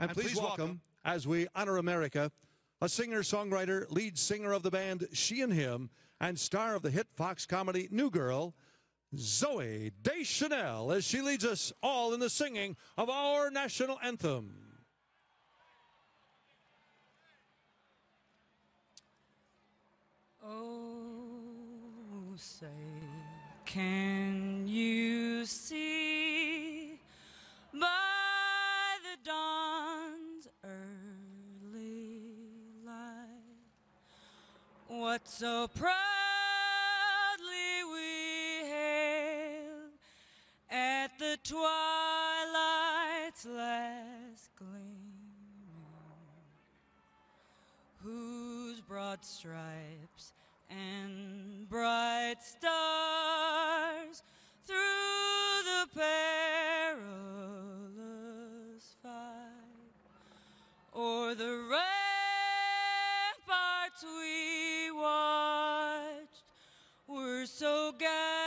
And, please, welcome, as we honor America, a singer, songwriter, lead singer of the band She and Him, and star of the hit Fox comedy New Girl, Zooey Deschanel, as she leads us all in the singing of our national anthem. Oh, say, can you what so proudly we hailed at the twilight's last gleaming, whose broad stripes and bright stars so God.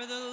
for the